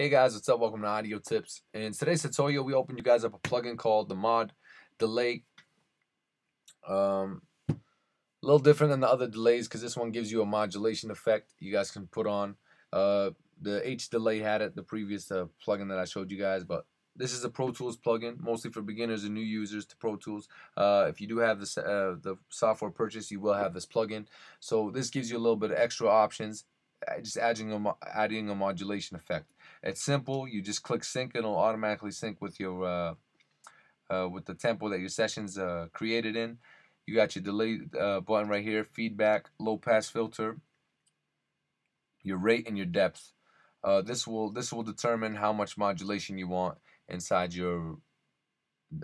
Hey guys, what's up? Welcome to Audio Tips. In today's tutorial, we open you guys up a plugin called the Mod Delay. Um, a little different than the other delays because this one gives you a modulation effect you guys can put on. Uh, the H delay had it, the previous uh, plugin that I showed you guys, but this is a Pro Tools plugin, mostly for beginners and new users to Pro Tools. Uh, if you do have this, uh, the software purchase, you will have this plugin. So this gives you a little bit of extra options, just adding a, adding a modulation effect. It's simple. You just click sync, and it'll automatically sync with your uh, uh, with the tempo that your sessions uh, created in. You got your delay button right here, feedback, low pass filter, your rate and your depth. Uh, this will this will determine how much modulation you want inside your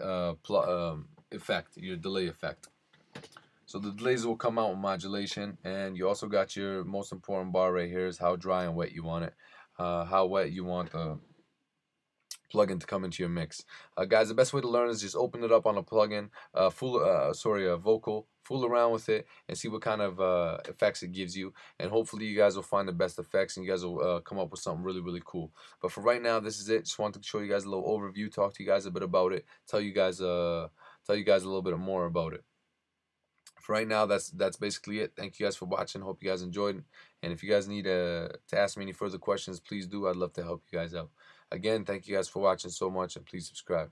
uh, um, effect, your delay effect. So the delays will come out with modulation, and you also got your most important bar right here is how dry and wet you want it, uh, how wet you want the plugin to come into your mix. Uh, guys, the best way to learn is just open it up on a plugin, uh, fool, uh, sorry, a vocal, fool around with it, and see what kind of uh, effects it gives you. And hopefully, you guys will find the best effects, and you guys will uh, come up with something really, really cool. But for right now, this is it. Just wanted to show you guys a little overview, talk to you guys a bit about it, tell you guys, uh, tell you guys a little bit more about it. For right now, that's that's basically it. Thank you guys for watching. Hope you guys enjoyed. And if you guys need uh, to ask me any further questions, please do. I'd love to help you guys out. Again, thank you guys for watching so much, and please subscribe.